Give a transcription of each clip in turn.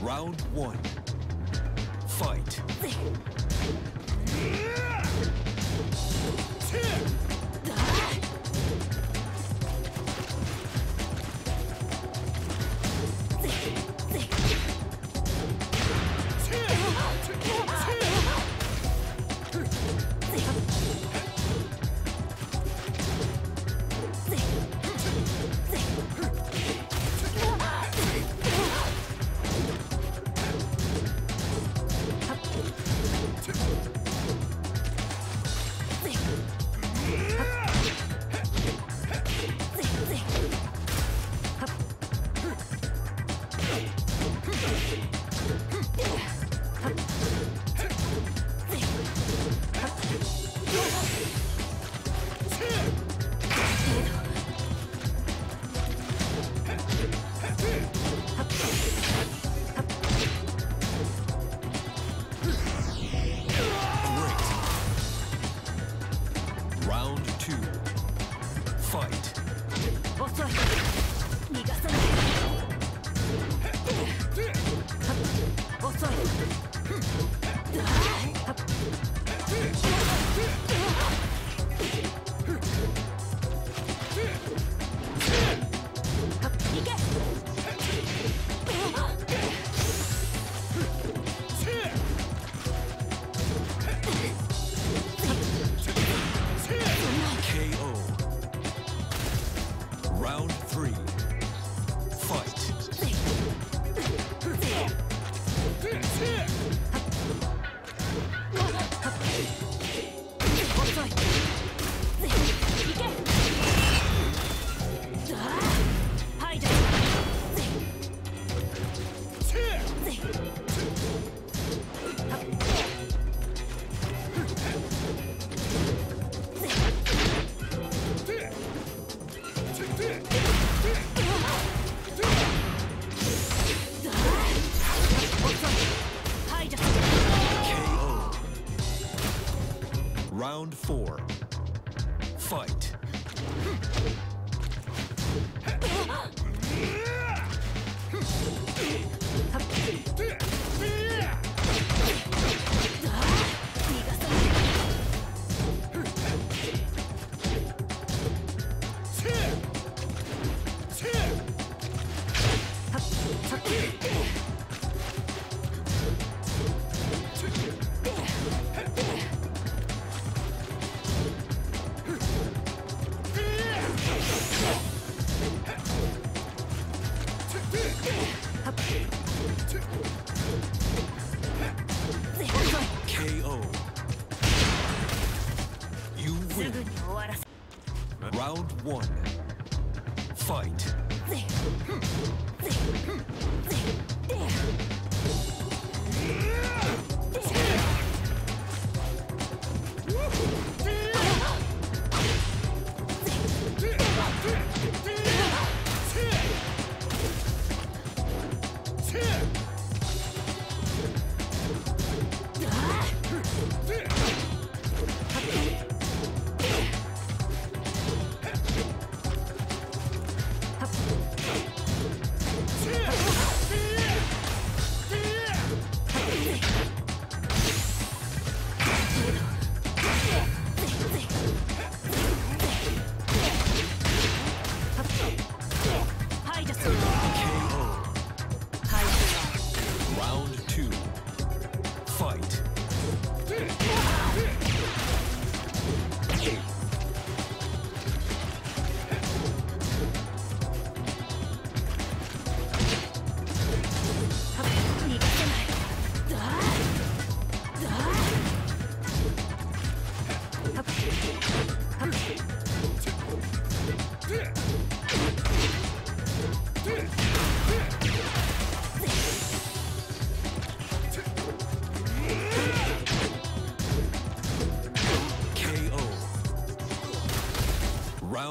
Round one. Fight.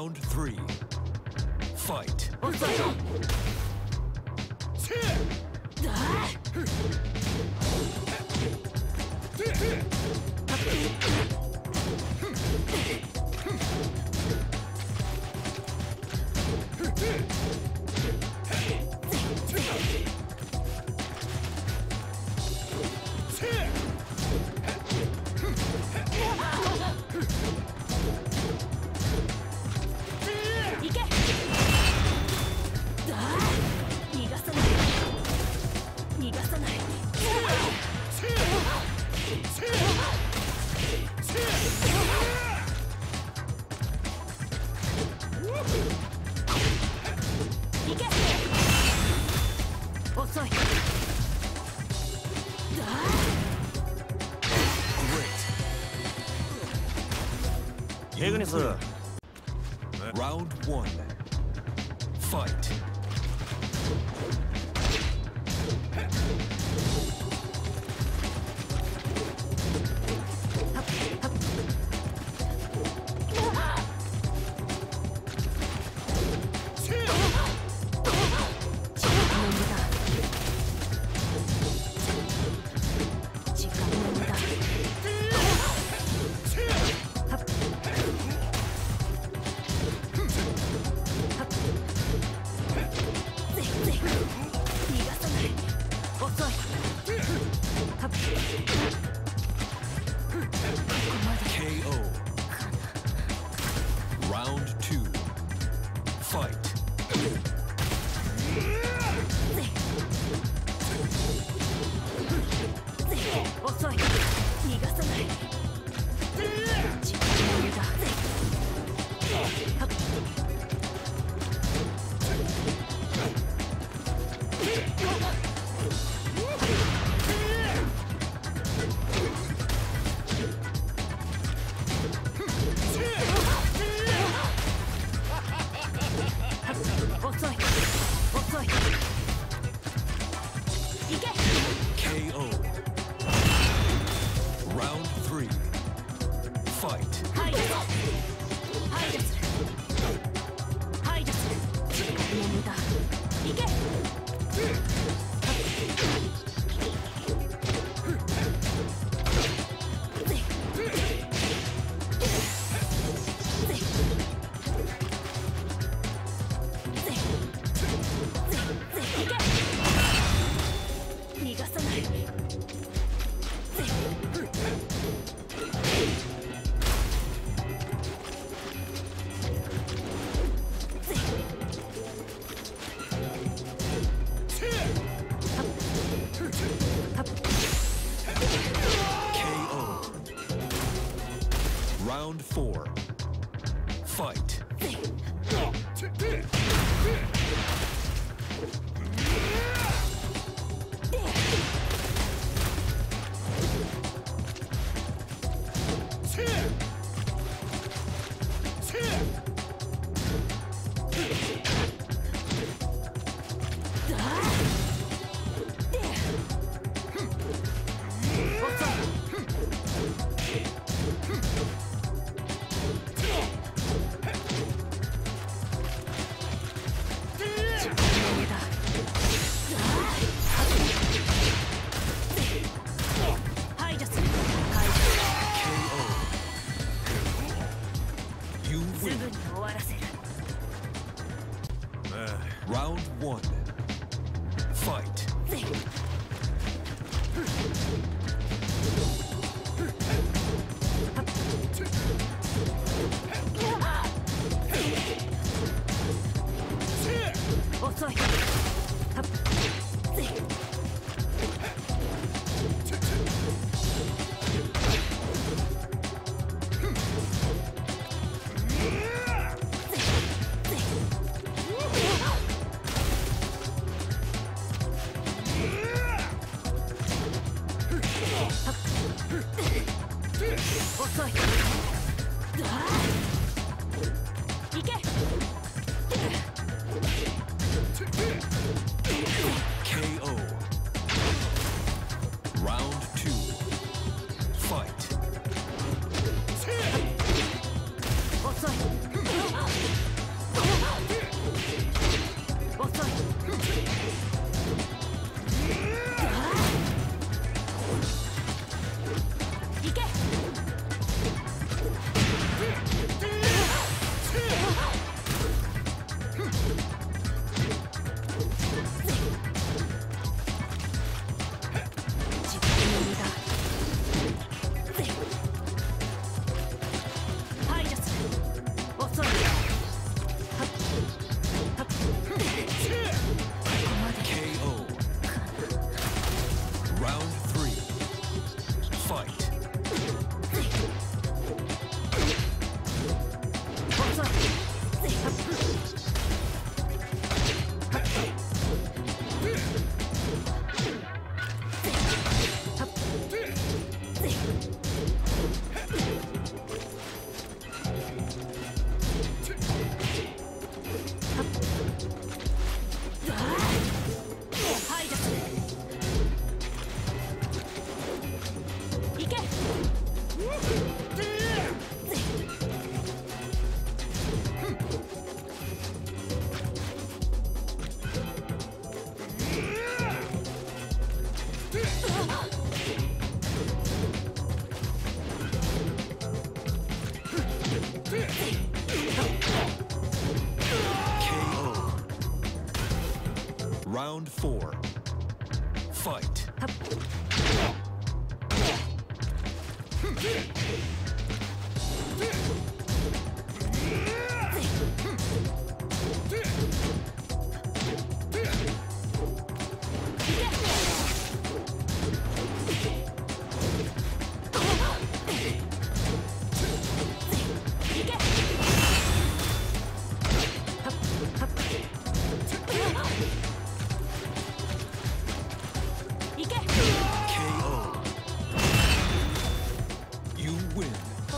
Round three. Fight. 遅い Great. エグニス Round one. Fight. Fight.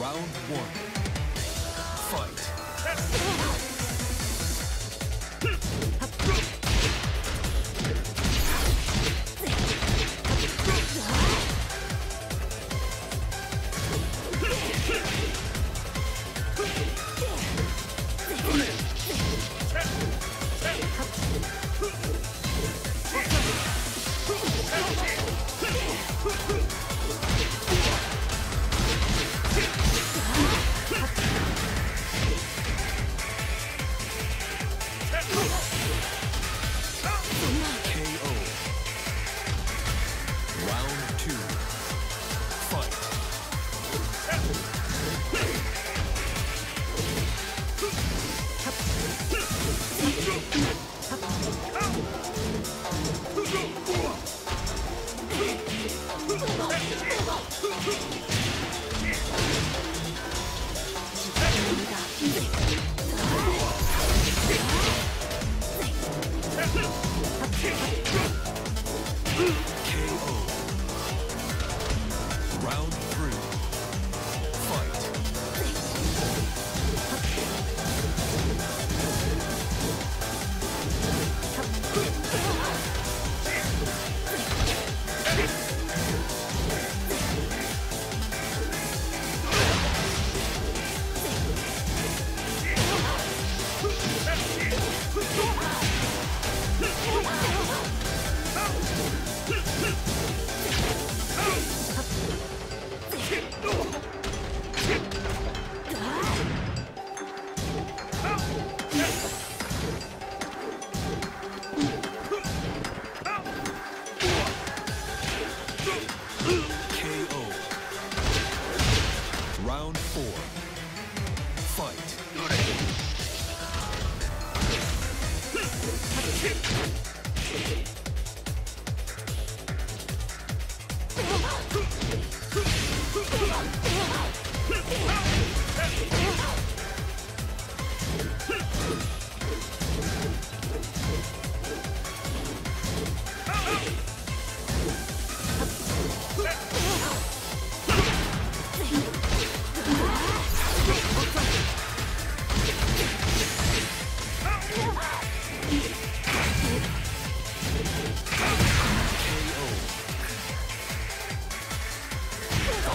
Round one. Fight.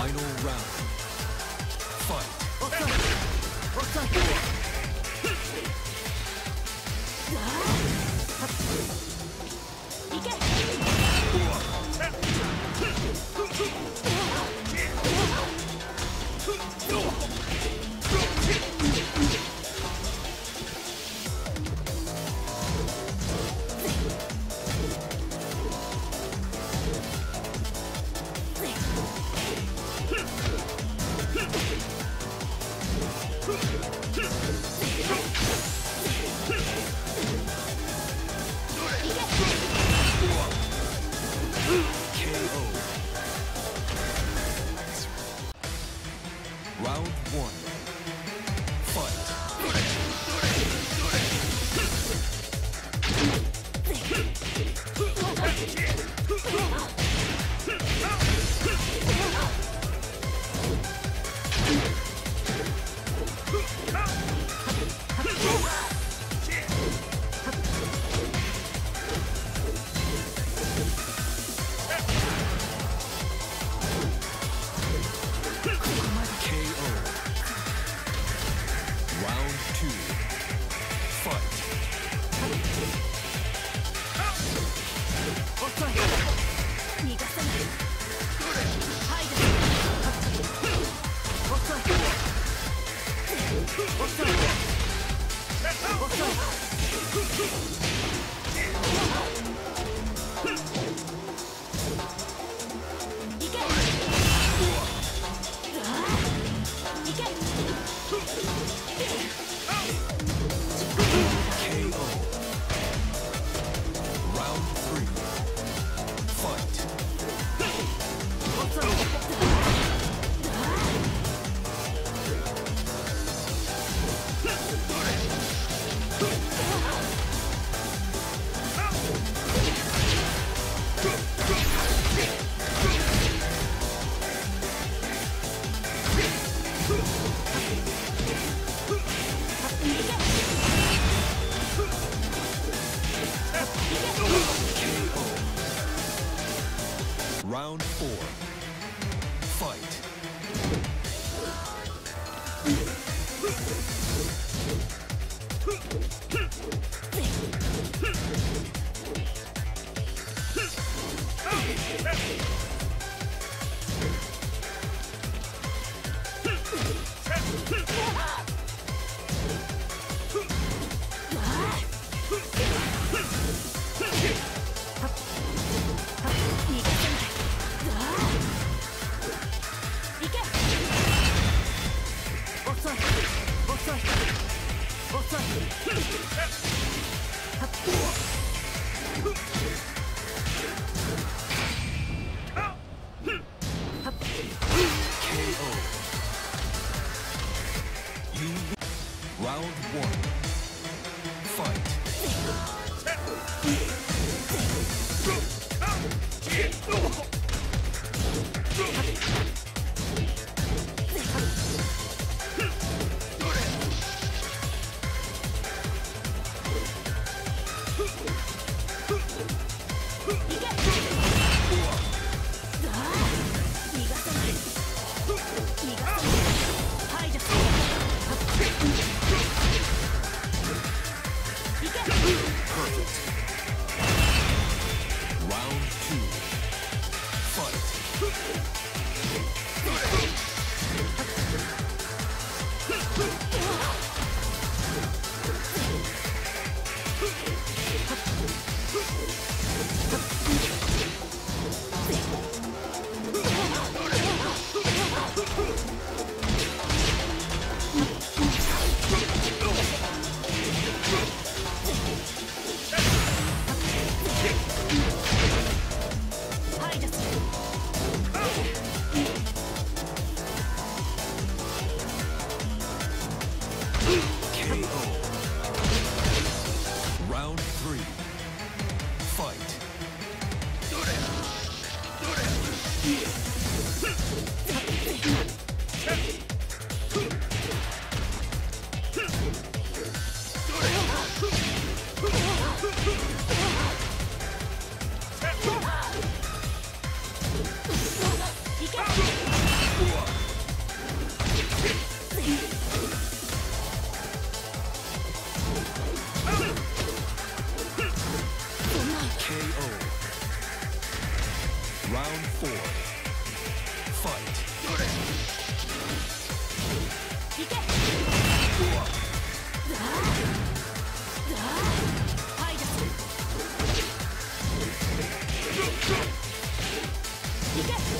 Final round. Fight. Hit!